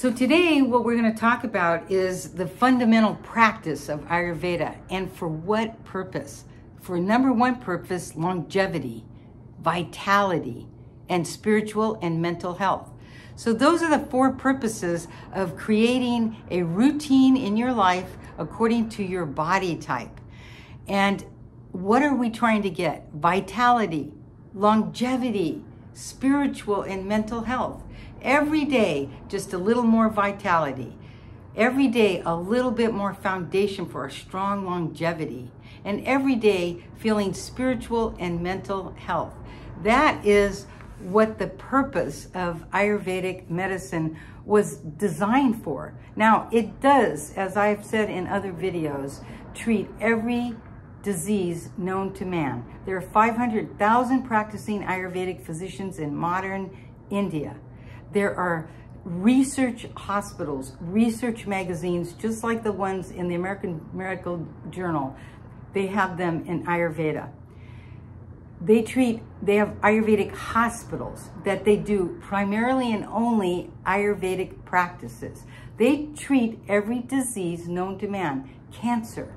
So today what we're going to talk about is the fundamental practice of Ayurveda and for what purpose? For number one purpose, longevity, vitality, and spiritual and mental health. So those are the four purposes of creating a routine in your life according to your body type. And what are we trying to get? Vitality, longevity, spiritual and mental health. Every day, just a little more vitality. Every day, a little bit more foundation for a strong longevity. And every day, feeling spiritual and mental health. That is what the purpose of Ayurvedic medicine was designed for. Now, it does, as I've said in other videos, treat every disease known to man. There are 500,000 practicing Ayurvedic physicians in modern India. There are research hospitals, research magazines, just like the ones in the American Medical Journal. They have them in Ayurveda. They treat, they have Ayurvedic hospitals that they do primarily and only Ayurvedic practices. They treat every disease known to man, cancer,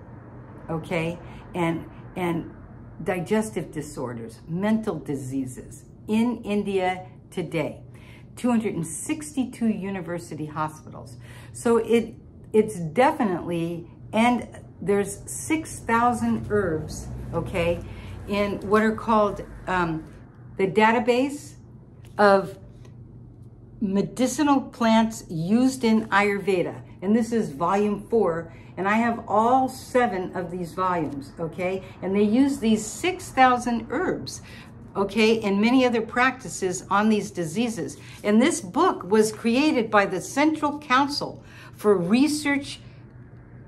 okay, and, and digestive disorders, mental diseases in India today. 262 university hospitals. So it it's definitely, and there's 6,000 herbs, okay, in what are called um, the database of medicinal plants used in Ayurveda. And this is volume four. And I have all seven of these volumes, okay? And they use these 6,000 herbs okay, and many other practices on these diseases. And this book was created by the Central Council for Research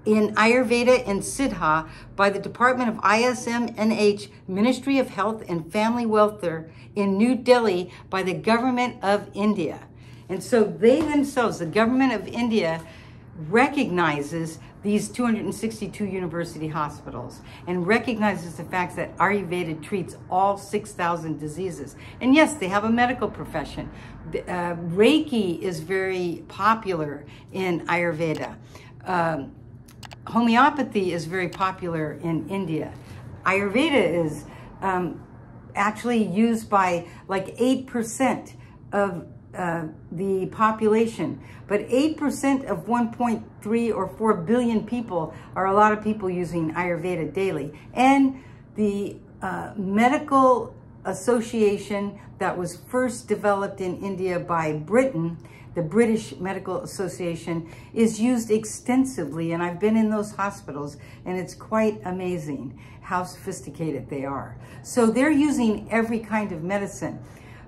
in Ayurveda and Siddha by the Department of ISMNH, Ministry of Health and Family Welfare in New Delhi by the Government of India. And so they themselves, the Government of India, recognizes these 262 university hospitals and recognizes the fact that Ayurveda treats all 6,000 diseases. And yes, they have a medical profession. Uh, Reiki is very popular in Ayurveda. Um, homeopathy is very popular in India. Ayurveda is um, actually used by like 8% of uh, the population, but 8% of 1.3 or 4 billion people are a lot of people using Ayurveda daily. And the uh, medical association that was first developed in India by Britain, the British Medical Association, is used extensively. And I've been in those hospitals and it's quite amazing how sophisticated they are. So they're using every kind of medicine.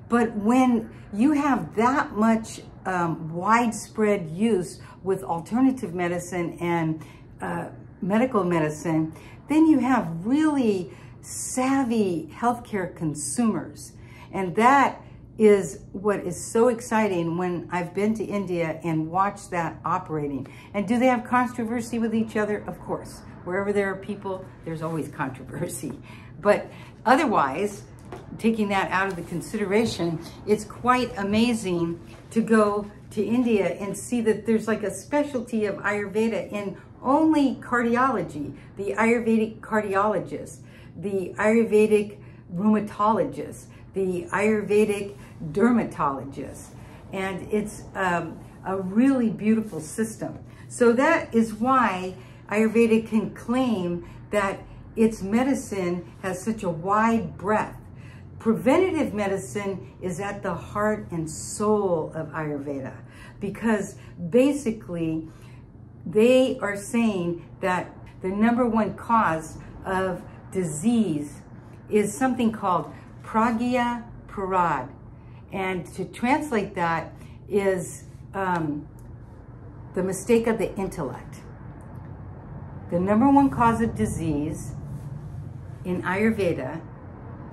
But when you have that much um, widespread use with alternative medicine and uh, medical medicine, then you have really savvy healthcare consumers. And that is what is so exciting when I've been to India and watched that operating. And do they have controversy with each other? Of course. Wherever there are people, there's always controversy. But otherwise, taking that out of the consideration, it's quite amazing to go to India and see that there's like a specialty of Ayurveda in only cardiology, the Ayurvedic cardiologist, the Ayurvedic rheumatologist, the Ayurvedic dermatologist. And it's um, a really beautiful system. So that is why Ayurveda can claim that its medicine has such a wide breadth Preventative medicine is at the heart and soul of Ayurveda because basically they are saying that the number one cause of disease is something called pragya parad. And to translate that is um, the mistake of the intellect. The number one cause of disease in Ayurveda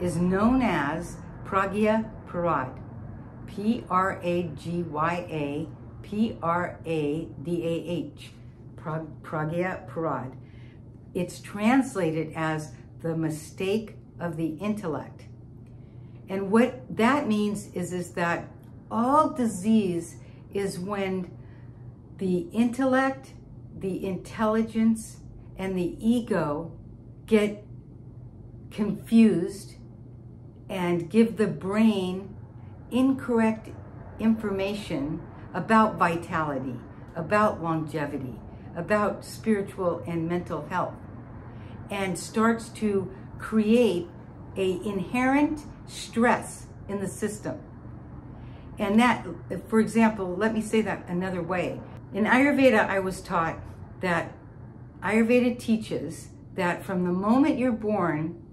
is known as Pragya Parad. P-R-A-G-Y-A P-R-A-D-A-H. Pragya Parad. It's translated as the mistake of the intellect. And what that means is, is that all disease is when the intellect, the intelligence, and the ego get confused and give the brain incorrect information about vitality, about longevity, about spiritual and mental health, and starts to create a inherent stress in the system. And that, for example, let me say that another way. In Ayurveda, I was taught that Ayurveda teaches that from the moment you're born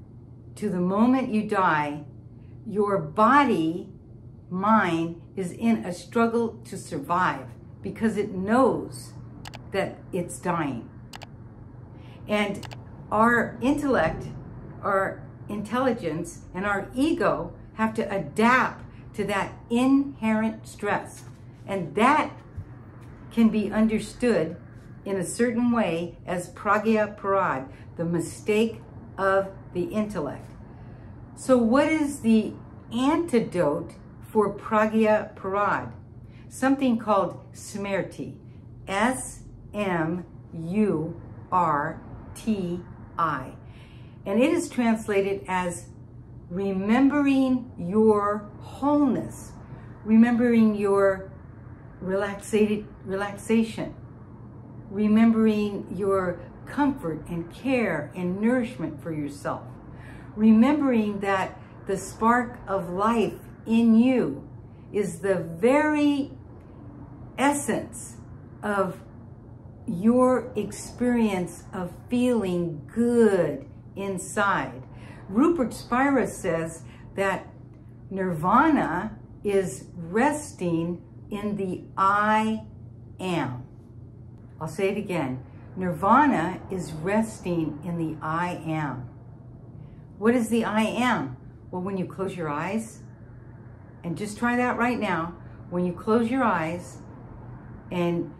to the moment you die, your body, mind, is in a struggle to survive because it knows that it's dying. And our intellect, our intelligence, and our ego have to adapt to that inherent stress. And that can be understood in a certain way as pragya parad, the mistake of the intellect. So what is the antidote for pragya parad? Something called smrti, S-M-U-R-T-I. And it is translated as remembering your wholeness, remembering your relaxated, relaxation, remembering your comfort and care and nourishment for yourself, remembering that the spark of life in you is the very essence of your experience of feeling good inside. Rupert Spira says that nirvana is resting in the I am. I'll say it again. Nirvana is resting in the I am. What is the I am? Well, when you close your eyes, and just try that right now, when you close your eyes and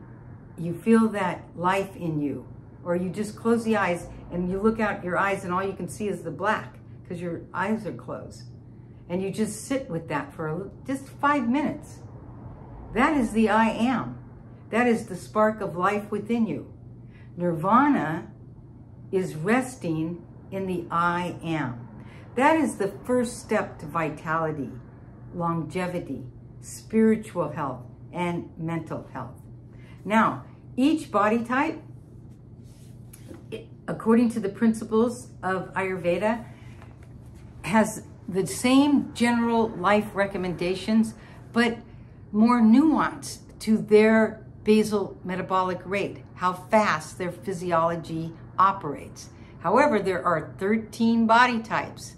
you feel that life in you, or you just close the eyes and you look out your eyes and all you can see is the black because your eyes are closed. And you just sit with that for a, just five minutes. That is the I am. That is the spark of life within you. Nirvana is resting in the I am. That is the first step to vitality, longevity, spiritual health, and mental health. Now, each body type according to the principles of Ayurveda, has the same general life recommendations, but more nuance to their basal metabolic rate, how fast their physiology operates. However, there are 13 body types,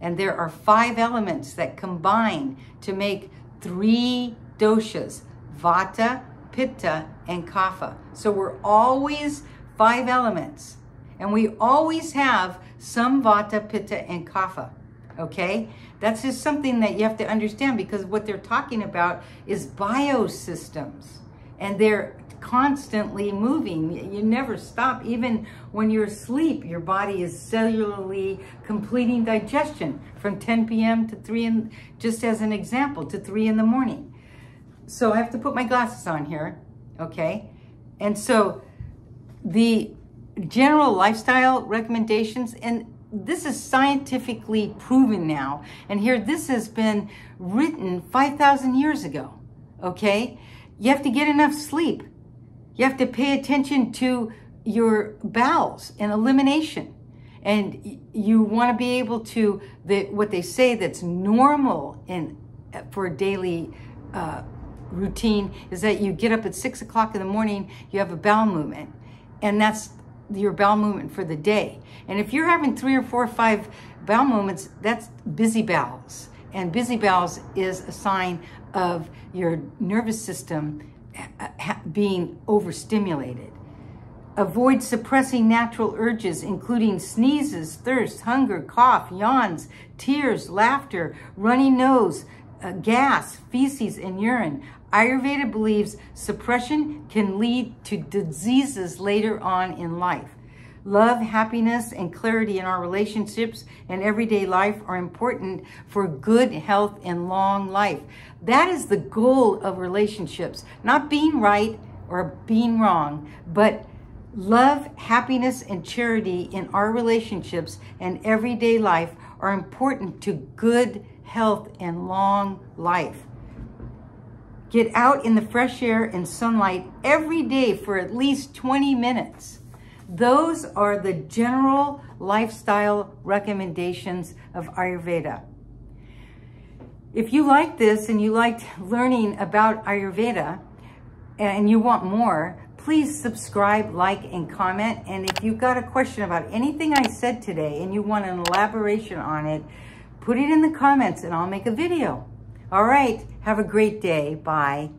and there are five elements that combine to make three doshas, vata, pitta, and kapha. So we're always five elements. And we always have some vata, pitta, and kapha. Okay? That's just something that you have to understand because what they're talking about is biosystems. And they're constantly moving. You never stop. Even when you're asleep, your body is cellularly completing digestion from 10 p.m. to 3 in, just as an example, to 3 in the morning. So I have to put my glasses on here, okay? And so the general lifestyle recommendations, and this is scientifically proven now. And here, this has been written 5,000 years ago, okay? You have to get enough sleep. You have to pay attention to your bowels and elimination. And you want to be able to, the, what they say that's normal in, for a daily uh, routine is that you get up at six o'clock in the morning, you have a bowel movement. And that's your bowel movement for the day. And if you're having three or four or five bowel movements, that's busy bowels. And busy bowels is a sign of your nervous system being overstimulated. Avoid suppressing natural urges, including sneezes, thirst, hunger, cough, yawns, tears, laughter, runny nose, uh, gas, feces, and urine. Ayurveda believes suppression can lead to diseases later on in life. Love, happiness, and clarity in our relationships and everyday life are important for good health and long life. That is the goal of relationships, not being right or being wrong, but love, happiness, and charity in our relationships and everyday life are important to good health and long life. Get out in the fresh air and sunlight every day for at least 20 minutes. Those are the general lifestyle recommendations of Ayurveda. If you like this and you liked learning about Ayurveda and you want more, please subscribe, like, and comment. And if you've got a question about anything I said today and you want an elaboration on it, put it in the comments and I'll make a video. All right, have a great day. Bye.